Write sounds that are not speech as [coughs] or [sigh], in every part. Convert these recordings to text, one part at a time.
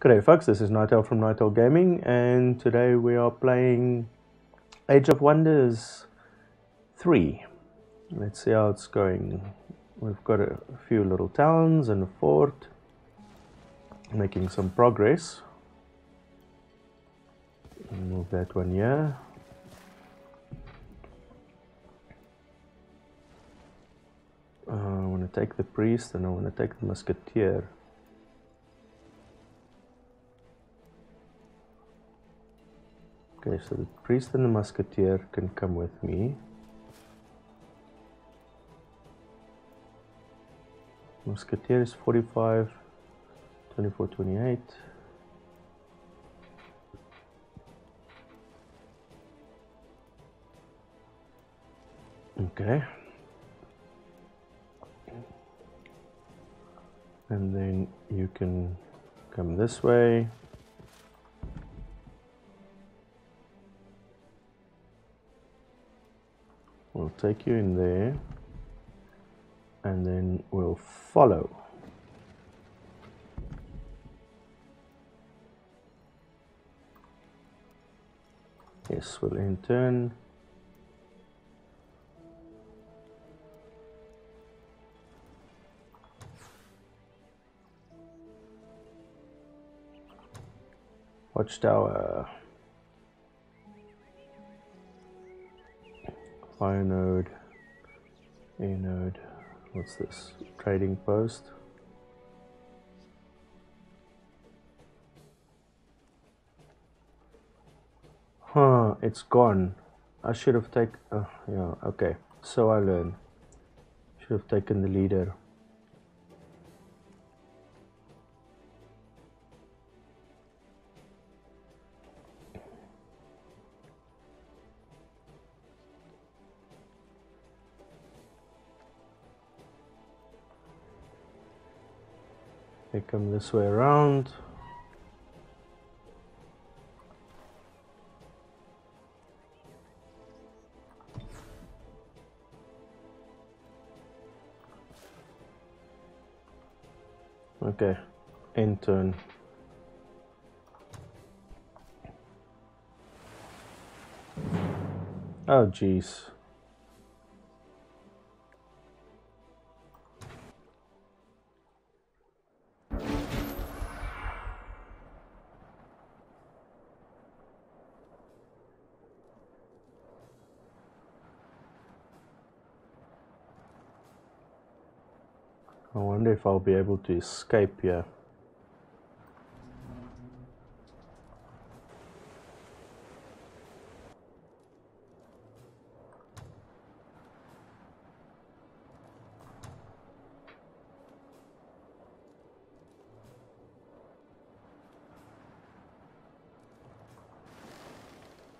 G'day folks, this is NightOwl from NightOwl Gaming and today we are playing Age of Wonders 3. Let's see how it's going. We've got a few little towns and a fort, making some progress. Move that one here. Uh, I want to take the priest and I want to take the musketeer. Okay, so the priest and the musketeer can come with me. Musketeer is 45, 24, 28. Okay. And then you can come this way. Take you in there and then we'll follow. Yes, we'll in turn. Watchtower. Fire node, A node, what's this? Trading post. Huh, it's gone. I should have taken, uh, yeah, okay. So I learned. Should have taken the leader. They come this way around. Okay, end turn. Oh, jeez. I wonder if I'll be able to escape here.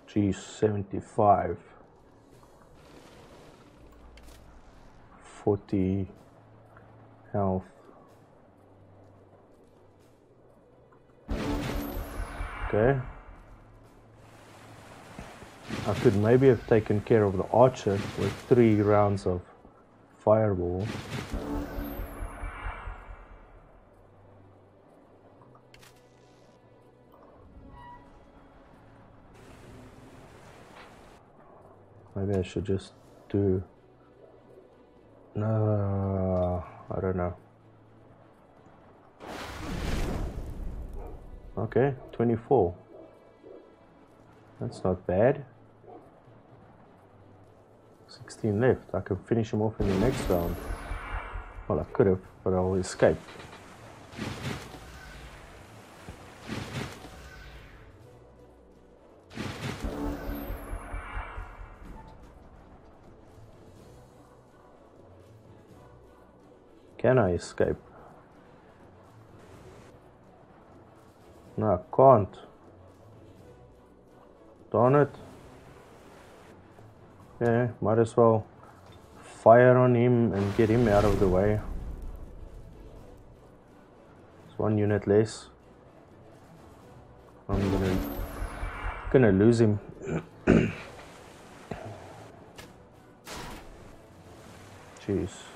G seventy five forty health. Okay. I could maybe have taken care of the archer with three rounds of fireball. Maybe I should just do no I don't know. Okay, 24. That's not bad. 16 left. I can finish him off in the next round. Well, I could have, but I'll escape. Can I escape? No, I can't. Darn it. Yeah, might as well fire on him and get him out of the way. It's one unit less. I'm gonna gonna lose him. [coughs] Jeez.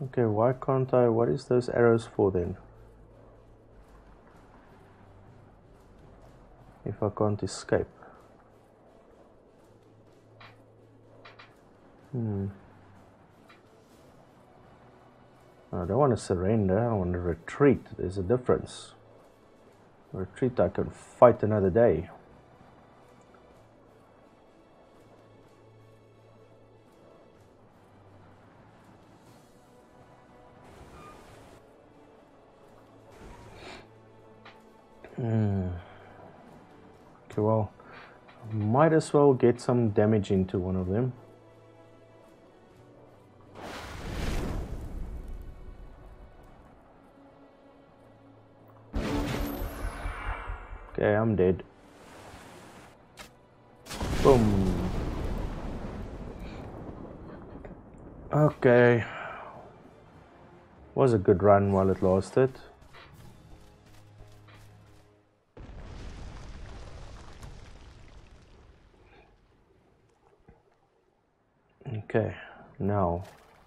Okay, why can't I? What is those arrows for then? If I can't escape. Hmm. I don't want to surrender, I want to retreat. There's a difference. Retreat, I can fight another day. Hmm. Okay, well, might as well get some damage into one of them. Okay, I'm dead. Boom. Okay. Was a good run while it lasted.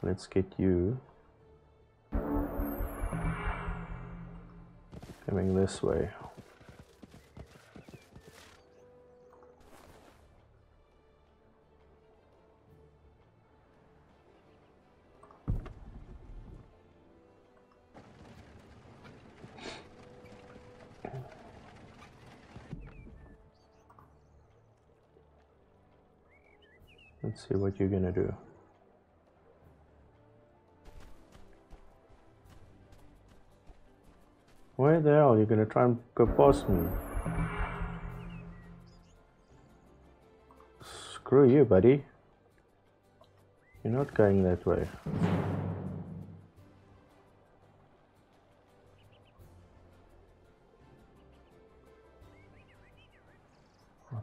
Let's get you coming this way. Let's see what you're gonna do. Where the hell? Are You're gonna try and go past me? Screw you, buddy. You're not going that way.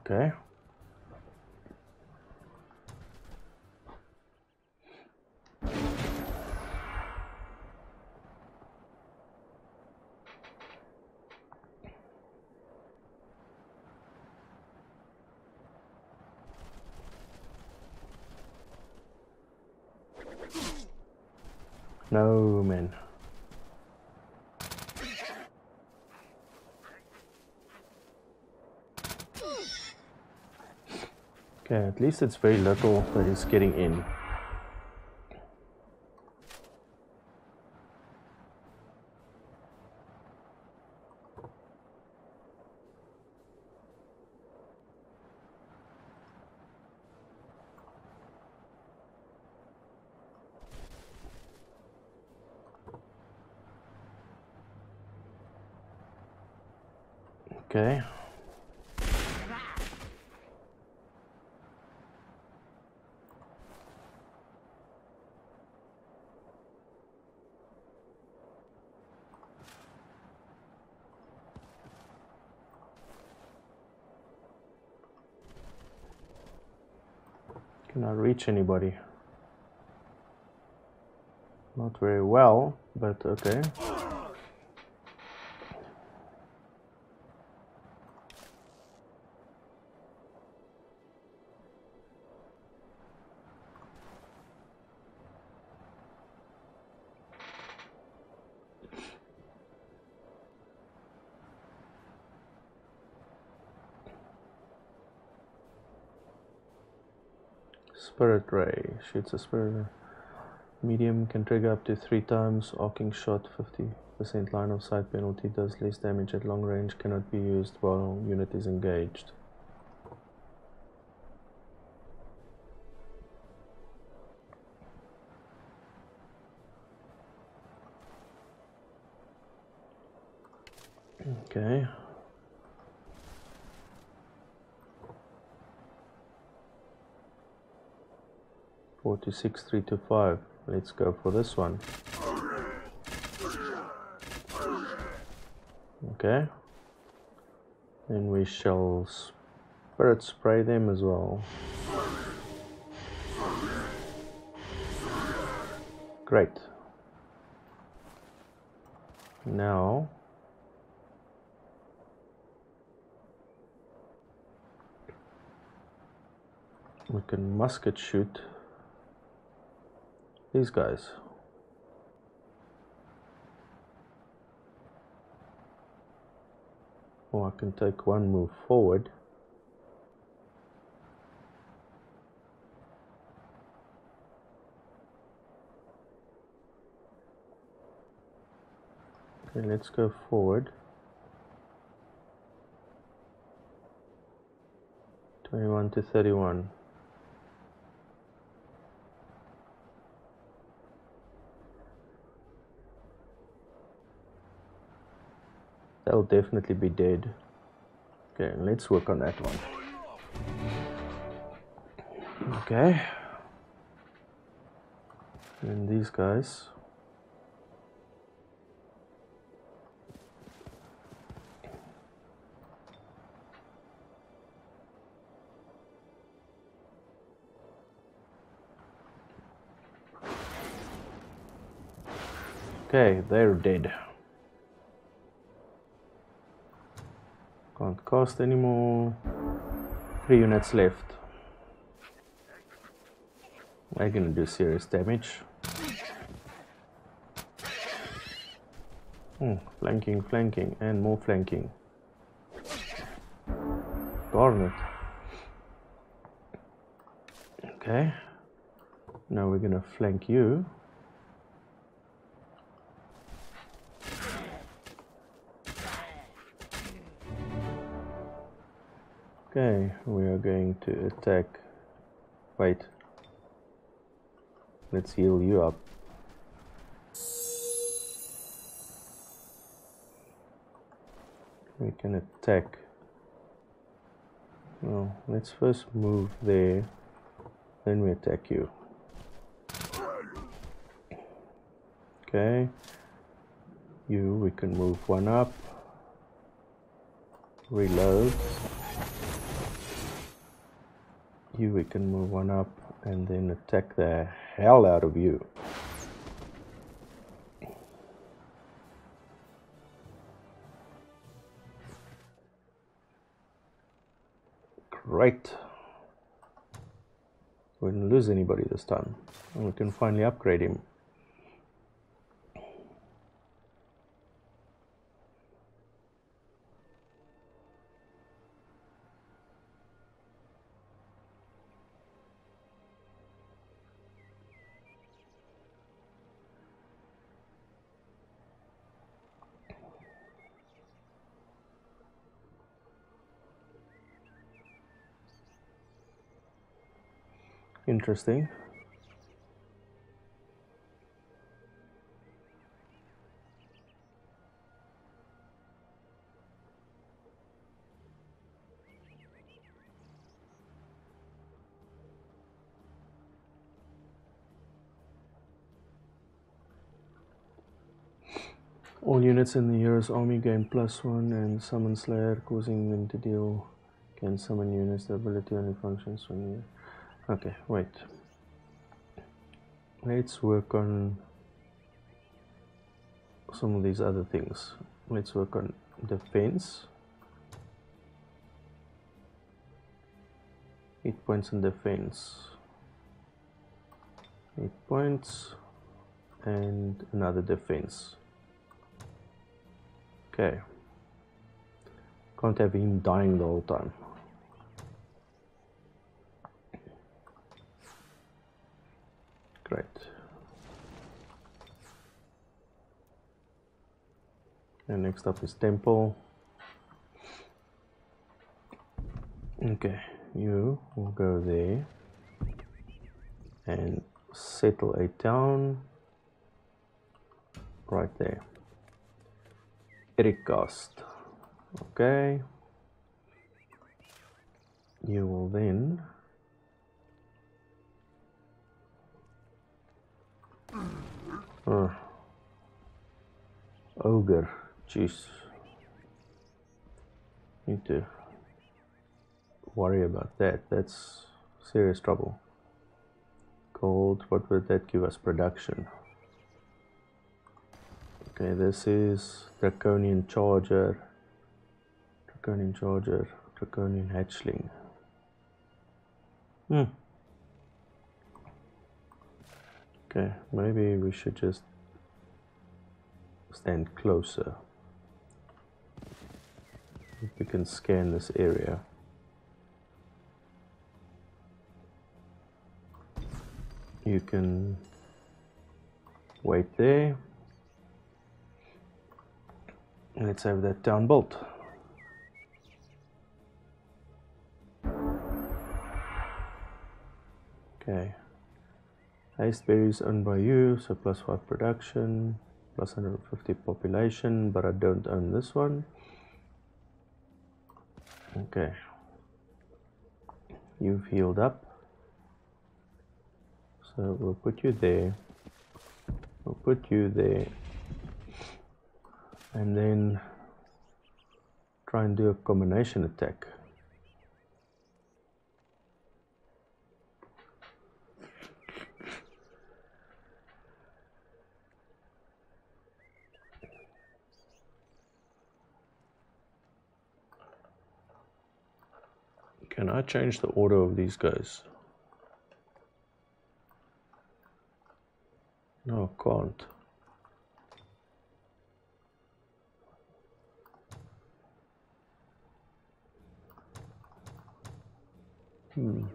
Okay. No, man. Okay, at least it's very little that is getting in. Okay. Cannot reach anybody. Not very well, but okay. Spirit Ray shoots a spirit. Medium can trigger up to three times. Arcing shot 50% line of sight penalty does less damage at long range. Cannot be used while unit is engaged. 46 3 to 5 let's go for this one. Okay. Then we shall spirit spray them as well. Great. Now we can musket shoot these guys. Or oh, I can take one move forward. Okay, let's go forward. 21 to 31. They'll definitely be dead. Okay, let's work on that one. Okay. And these guys. Okay, they're dead. Can't cast anymore. Three units left. They're gonna do serious damage. Hmm, flanking, flanking, and more flanking. Darn it. Okay. Now we're gonna flank you. Okay, we are going to attack. Wait. Let's heal you up. We can attack. Well, let's first move there, then we attack you. Okay. You, we can move one up. Reload you we can move one up and then attack the hell out of you. Great. We didn't lose anybody this time. And we can finally upgrade him Interesting. All units in the hero's army gain plus one and summon slayer, causing them to deal can summon units. The ability only functions when you okay wait. Let's work on some of these other things. Let's work on the defense. Eight points in defense. Eight points and another defense. Okay. Can't have him dying the whole time Great. And next up is temple. Okay, you will go there and settle a town right there. Eric cast. Okay. You will then Uh, ogre, jeez. Need to worry about that. That's serious trouble. Gold, what would that give us? Production. Okay, this is Draconian Charger. Draconian Charger, Draconian Hatchling. Hmm. Okay, maybe we should just stand closer. we can scan this area. You can wait there. Let's have that down bolt. Okay. Hasteberries owned by you, so plus 5 production, plus 150 population, but I don't own this one. Okay. You've healed up. So we'll put you there. We'll put you there. And then try and do a combination attack. Can I change the order of these guys? No, can't. Hmm.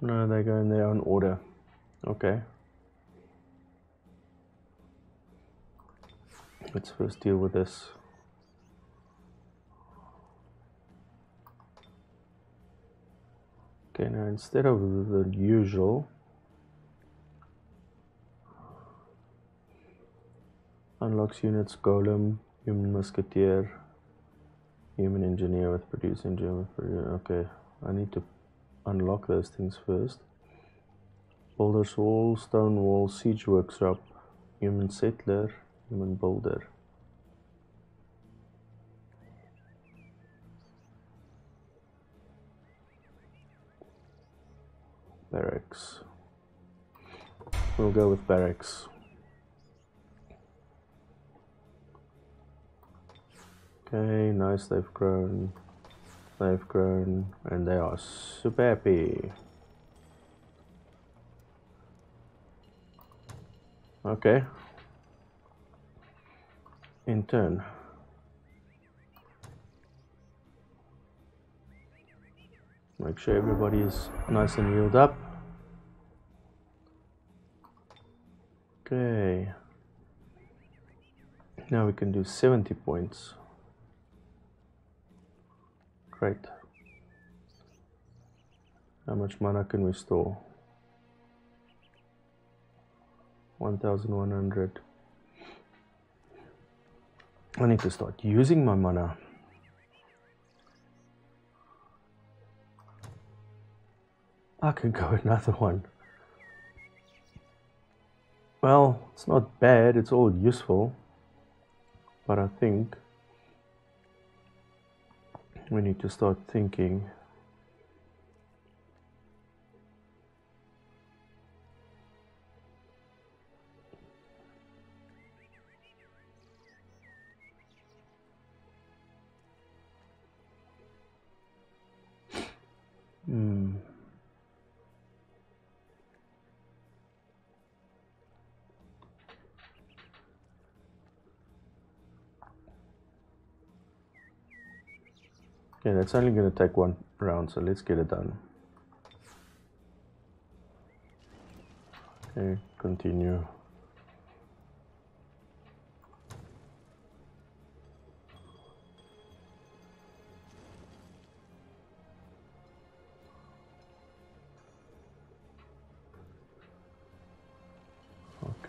No, they go in their own order. Okay. Let's first deal with this. Okay, now instead of the usual, unlocks units, golem, human musketeer, human engineer with with produce. Okay, I need to unlock those things first. Builder's wall, stone wall, siege workshop, human settler, human builder. Barracks. We'll go with barracks. Okay, nice, they've grown. They've grown and they are super happy. Okay. In turn. Make sure everybody is nice and healed up. Okay. Now we can do 70 points. Great. How much mana can we store? 1100. I need to start using my mana. I can go [laughs] another one. Well, it's not bad, it's all useful. But I think we need to start thinking Hmm. Yeah, that's only going to take one round, so let's get it done. Okay, continue.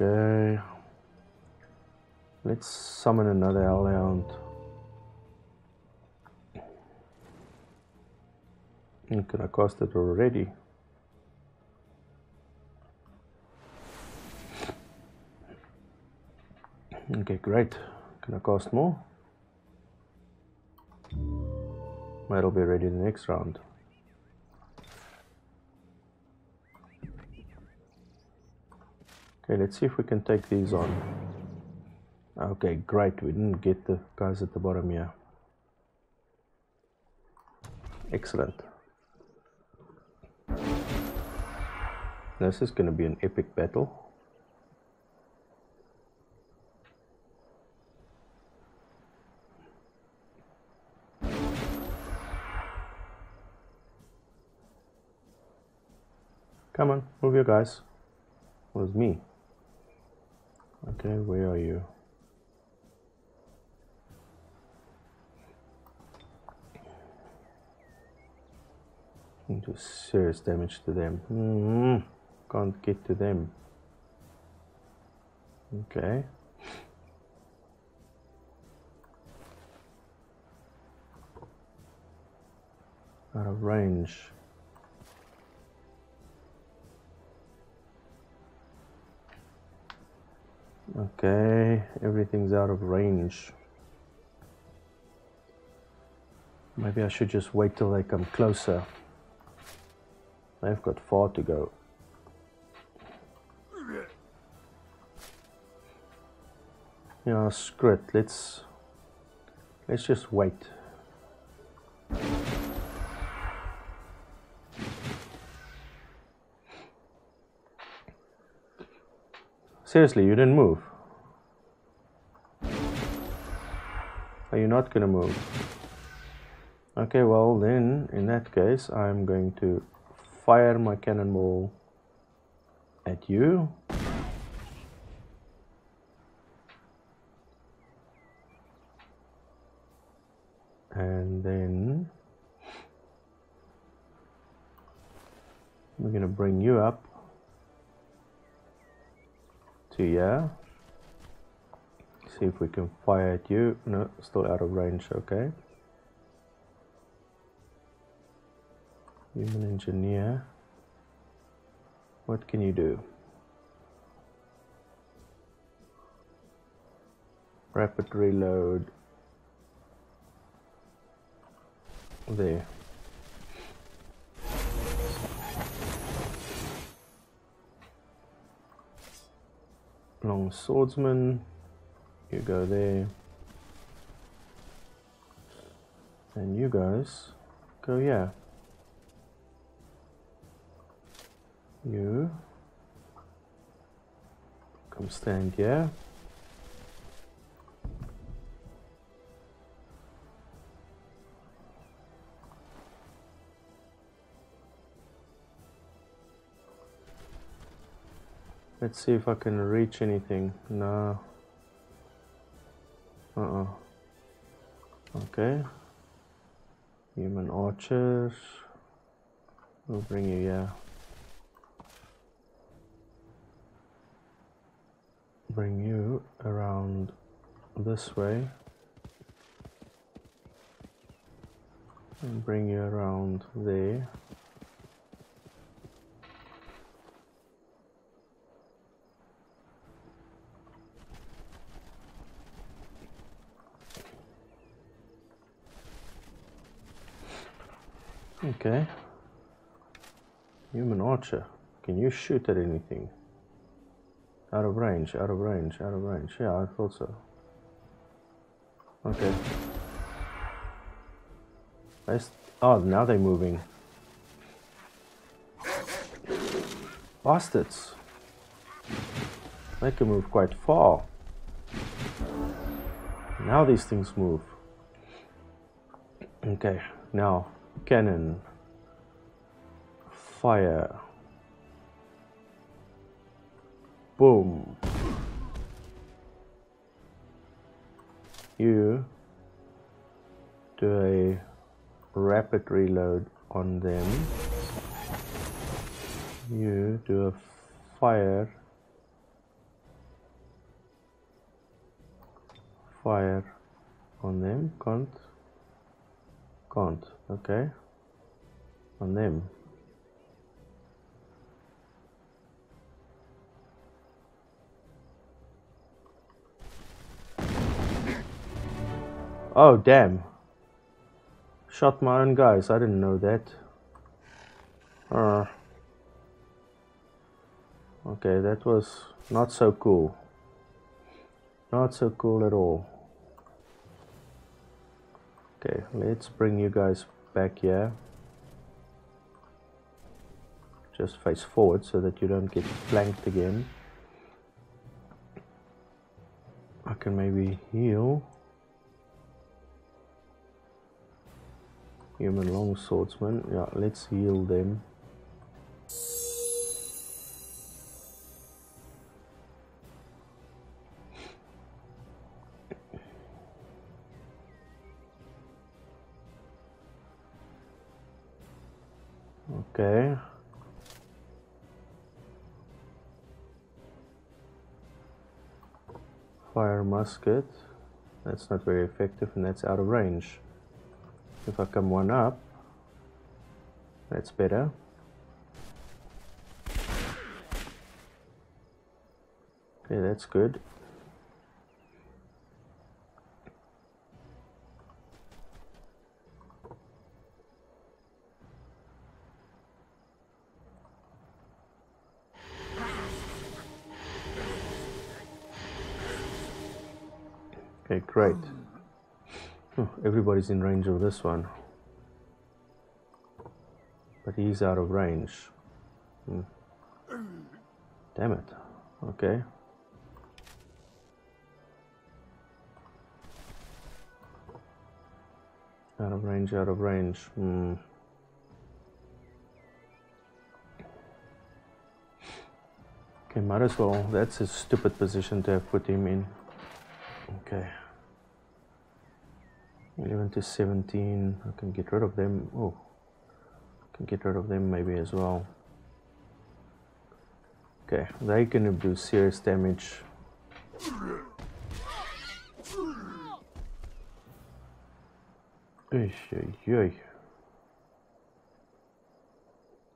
Okay. Let's summon another hellhound. Can I cast it already? Okay, great. Can I cast more? That'll be ready the next round. Okay, let's see if we can take these on. Okay, great. We didn't get the guys at the bottom here. Excellent. This is going to be an epic battle. Come on, move your guys. Where's me? Okay, where are you? do serious damage to them. Mm -hmm. Can't get to them. Okay. Out of range. Okay, everything's out of range. Maybe I should just wait till they come closer. They've got far to go. Yeah, screw it. Let's let's just wait. Seriously, you didn't move. Are you not to move? Okay, well then, in that case, I'm going to fire my cannonball at you. And then we're going to bring you up to here. See if we can fire at you. No, still out of range, okay. Human engineer. What can you do? Rapid reload. There. Long swordsman. You go there. And you guys go yeah you come stand here Let's see if I can reach anything. No. Uh-uh. Okay. Human archers. We'll bring you, yeah. Bring you around this way. And bring you around there. Okay. Human archer. Can you shoot at anything? Out of range, out of range, out of range. Yeah, I thought so. Okay. Nice oh, now they're moving. Bastards. They can move quite far. Now these things move. Okay, now cannon fire boom. You do a rapid reload on them. You do a fire fire on them. Can't can't. Okay. On them oh damn. Shot my own guys. I didn't know that. Uh, okay that was not so cool. Not so cool at all Okay, let's bring you guys back here. Just face forward so that you don't get flanked again. I can maybe heal. Human long swordsman. Yeah, let's heal them. Okay. Fire musket. That's not very effective and that's out of range. If I come one up, that's better. Okay, that's good. Great. Oh, everybody's in range of this one. But he's out of range. Hmm. Damn it. Okay. Out of range, out of range. Hmm. Okay, might as well. That's a stupid position to have put him in. Okay. 11 to 17. I can get rid of them. Oh. I can get rid of them maybe as well. Okay, they're gonna do serious damage.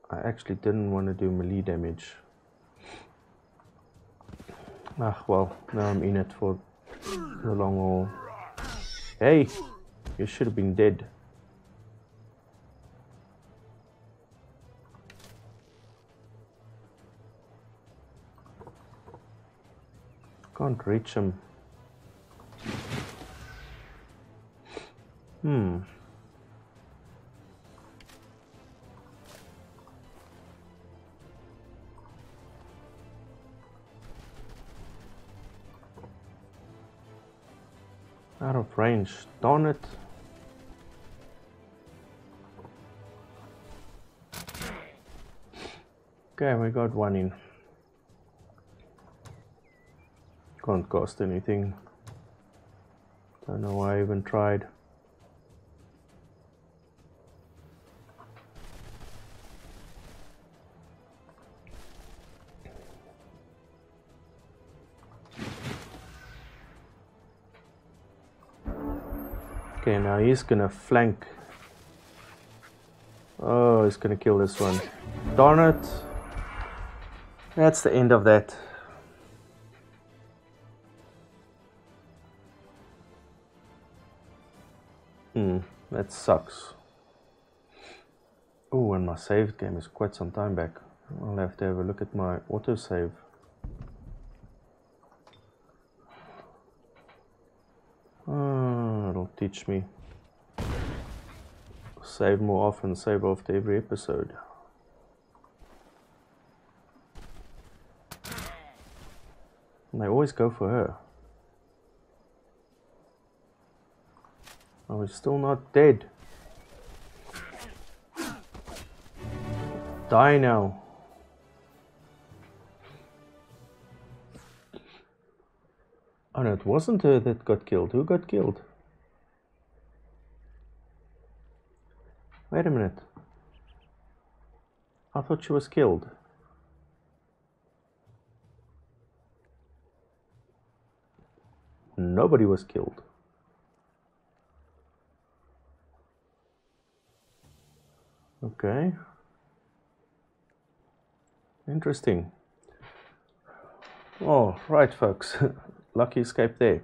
I actually didn't want to do melee damage. Ah, well, now I'm in it for the long haul. Hey, you should have been dead. Can't reach him. Hmm. Out of range, darn it. Okay, we got one in. Can't cost anything. Don't know why I even tried. Okay, now he's gonna flank. Oh, he's gonna kill this one. Darn it. That's the end of that. Hmm, that sucks. Oh, and my save game is quite some time back. I'll have to have a look at my autosave. Uh, it'll teach me. Save more often, save after every episode. And they always go for her. Oh, he's still not dead. Die now. Oh no, it wasn't her that got killed. Who got killed? Wait a minute. I thought she was killed. Nobody was killed. Okay. Interesting. Oh, right folks. [laughs] Lucky escape there.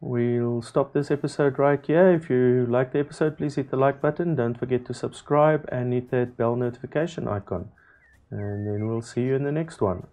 We'll stop this episode right here. If you like the episode, please hit the like button. Don't forget to subscribe and hit that bell notification icon. And then we'll see you in the next one.